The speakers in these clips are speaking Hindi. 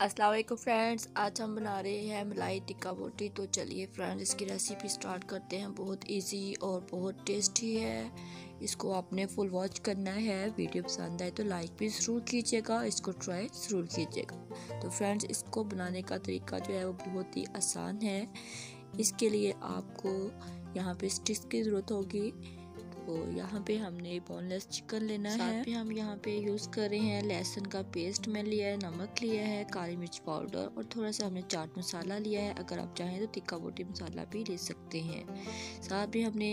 अस्सलाम वालेकुम फ्रेंड्स, आज हम बना रहे हैं मलाई टिक्का बोटी। तो चलिए फ्रेंड्स, इसकी रेसिपी स्टार्ट करते हैं। बहुत इजी और बहुत टेस्टी है। इसको आपने फुल वॉच करना है। वीडियो पसंद आए तो लाइक भी ज़रूर कीजिएगा, इसको ट्राई ज़रूर कीजिएगा। तो फ्रेंड्स, इसको बनाने का तरीका जो है वो बहुत ही आसान है। इसके लिए आपको यहाँ पे स्टिक्स की ज़रूरत होगी। तो यहाँ पे हमने बोनलेस चिकन लेना है। पे हम यहाँ पे यूज़ कर रहे हैं लहसुन का पेस्ट में लिया है नमक लिया है काली मिर्च पाउडर और थोड़ा सा हमने चाट मसाला लिया है। अगर आप चाहें तो टिक्का बोटी मसाला भी ले सकते हैं। साथ में हमने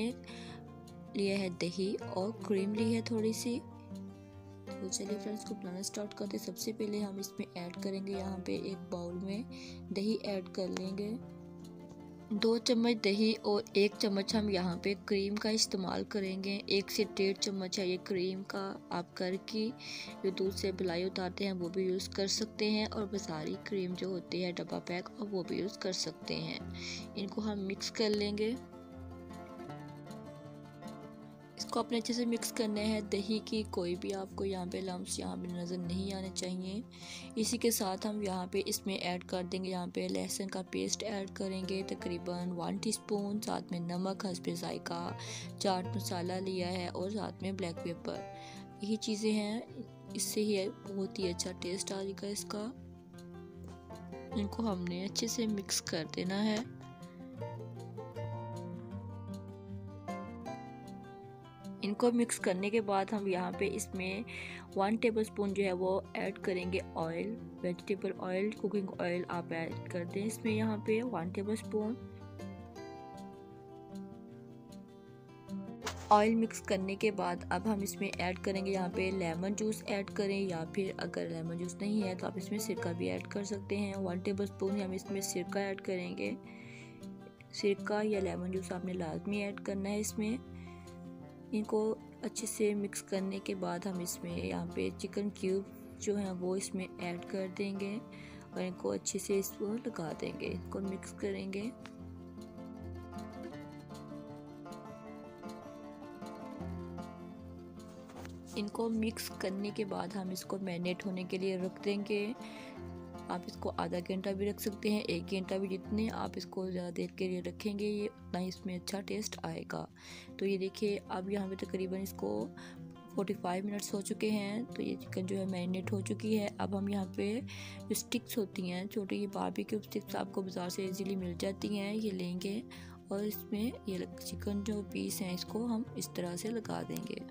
लिया है दही और क्रीम ली है थोड़ी सी तो चलिए फ्रेंड्स को बनाना स्टार्ट करते सबसे पहले हम इसमें ऐड करेंगे। यहाँ पे एक बाउल में दही ऐड कर लेंगे। दो चम्मच दही और एक चम्मच हम यहाँ पे क्रीम का इस्तेमाल करेंगे। एक से डेढ़ चम्मच है ये क्रीम का। आप कर की जो दूध से भलाई उतारते हैं, वो भी यूज़ कर सकते हैं और बाजारी क्रीम जो होती है डब्बा पैक और वो भी यूज़ कर सकते हैं। इनको हम मिक्स कर लेंगे। इसको अपने अच्छे से मिक्स करना है, दही की कोई भी आपको यहाँ पे लम्स यहाँ पे नज़र नहीं आने चाहिए। इसी के साथ हम यहाँ पे इसमें ऐड कर देंगे, यहाँ पे लहसुन का पेस्ट ऐड करेंगे, तकरीबन वन टीस्पून साथ में नमक हंसपे जायका, चाट मसाला लिया है और साथ में ब्लैक पेपर यही चीज़ें हैं, इससे ही बहुत ही अच्छा टेस्ट आ जाएगा इसका। इनको हमने अच्छे से मिक्स कर देना है। इनको मिक्स करने के बाद हम यहाँ पे इसमें वन टेबल स्पून जो है वो ऐड करेंगे oil vegetable oil cooking oil आप ऐड कर दें। इसमें यहाँ पे one tablespoon oil mix करने के बाद अब हम इसमें ऐड करेंगे यहाँ पे लेमन जूस ऐड करें या फिर अगर लेमन जूस नहीं है तो आप इसमें सिरका भी ऐड कर सकते हैं। वन टेबल स्पून हम इसमें सिरका ऐड करेंगे। सिरका या लेमन जूस आपने लाजमी ऐड करना है इसमें। इनको अच्छे से मिक्स करने के बाद हम इसमें यहाँ पे चिकन क्यूब जो है वो इसमें ऐड कर देंगे और इनको अच्छे से इसको लगा देंगे, इनको मिक्स करेंगे। इनको मिक्स करने के बाद हम इसको मैरिनेट होने के लिए रख देंगे। आप इसको आधा घंटा भी रख सकते हैं, एक घंटा भी जितने आप इसको ज़्यादा देर के लिए रखेंगे, ये उतना ही इसमें अच्छा टेस्ट आएगा। तो ये देखिए, अब यहाँ पे तकरीबन इसको 45 मिनट्स हो चुके हैं तो ये चिकन जो है मैरिनेट हो चुकी है। अब हम यहाँ पे जो स्टिक्स होती हैं, छोटी ये बारबी क्यूब स्टिक्स आपको बाज़ार से इजीली मिल जाती हैं, ये लेंगे और इसमें ये चिकन जो पीस हैं, इसको हम इस तरह से लगा देंगे।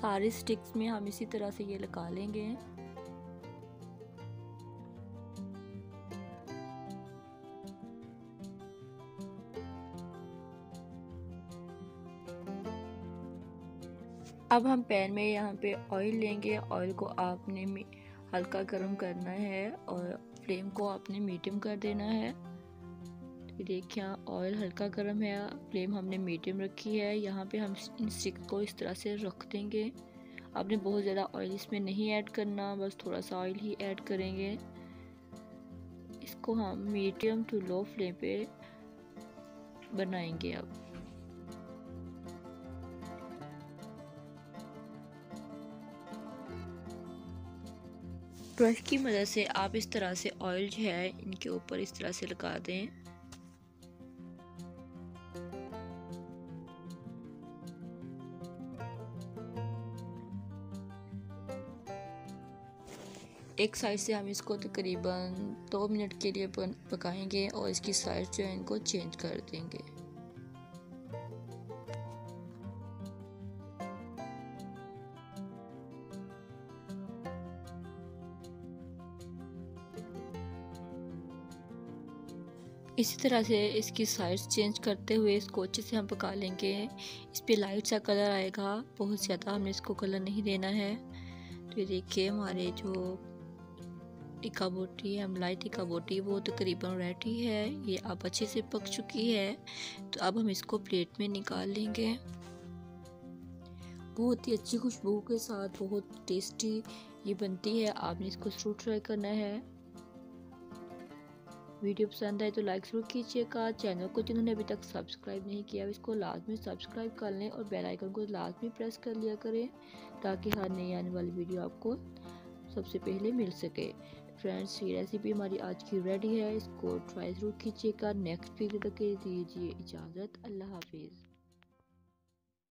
सारे स्टिक्स में हम इसी तरह से ये लगा लेंगे। अब हम पैन में यहाँ पे ऑयल लेंगे। ऑयल को आपने हल्का गर्म करना है और फ्लेम को आपने मीडियम कर देना है। ये देखिए ऑयल हल्का गर्म है फ्लेम हमने मीडियम रखी है, यहाँ पे हम इन स्टिक को इस तरह से रख देंगे। आपने बहुत ज़्यादा ऑयल इसमें नहीं ऐड करना, बस थोड़ा सा ऑयल ही ऐड करेंगे। इसको हम मीडियम टू लो फ्लेम पे बनाएँगे अब। ब्रश की मदद से आप इस तरह से ऑयल जो है इनके ऊपर इस तरह से लगा दें। एक साइड से हम इसको तकरीबन दो मिनट के लिए पकाएँगे और इसकी साइड जो है इनको चेंज कर देंगे। इसी तरह से इसकी साइड्स चेंज करते हुए इसको अच्छे से हम पका लेंगे। इस पर लाइट सा कलर आएगा, बहुत ज़्यादा हमें इसको कलर नहीं देना है। तो ये देखिए हमारे जो टिक्का बोटी है मलाई टिक्का बोटी वो तकरीबन रेडी है। ये अब अच्छे से पक चुकी है। तो अब हम इसको प्लेट में निकाल लेंगे। बहुत ही अच्छी खुशबू के साथ, बहुत टेस्टी ये बनती है। आपने इसको ज़रूर ट्राई करना है। वीडियो पसंद आए तो लाइक ज़रूर कीजिएगा। चैनल को जिन्होंने अभी तक सब्सक्राइब नहीं किया इसको लाजमी सब्सक्राइब कर लें और बेल आइकन को लाजमी प्रेस कर लिया करें, ताकि हर नई आने वाली वीडियो आपको सबसे पहले मिल सके। फ्रेंड्स, ये रेसिपी हमारी आज की रेडी है। इसको ट्राई ज़रूर कीजिएगा। नेक्स्ट वीडियो तक दीजिए इजाज़त। अल्लाह हाफिज़।